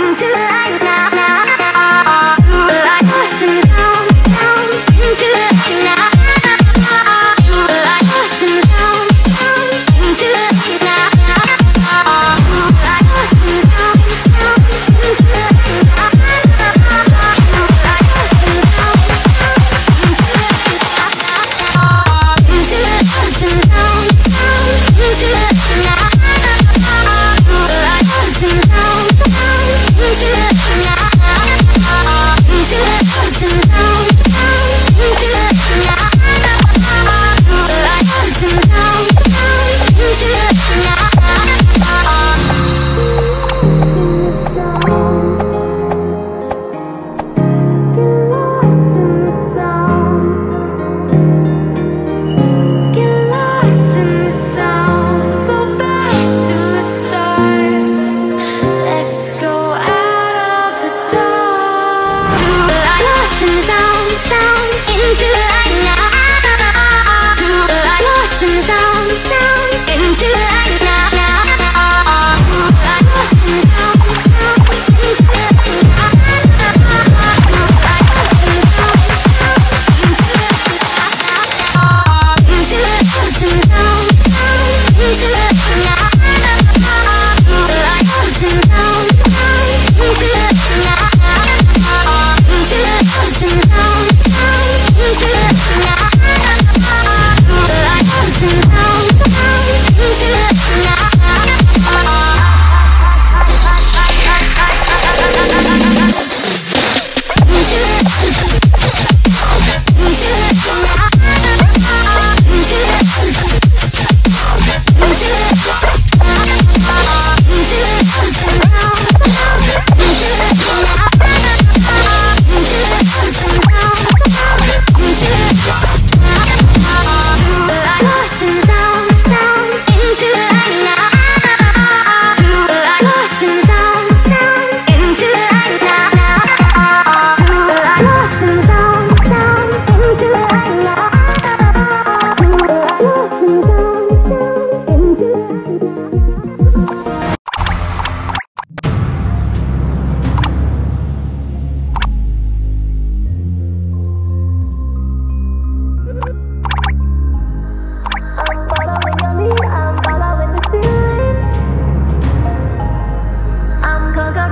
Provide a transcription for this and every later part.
until I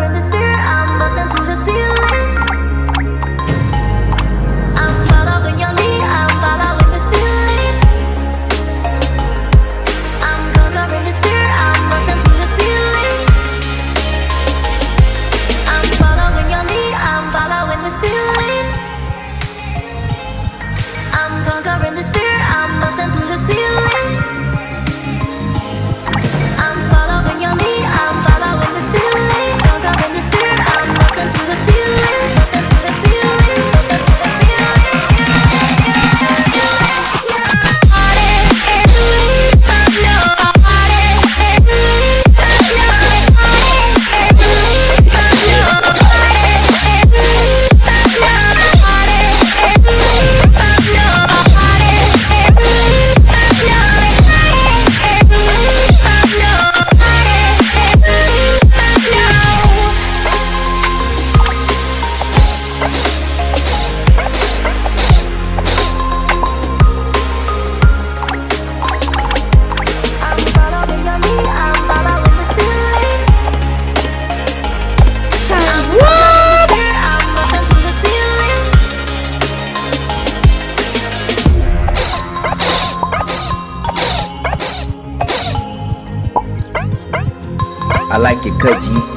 in this like it G.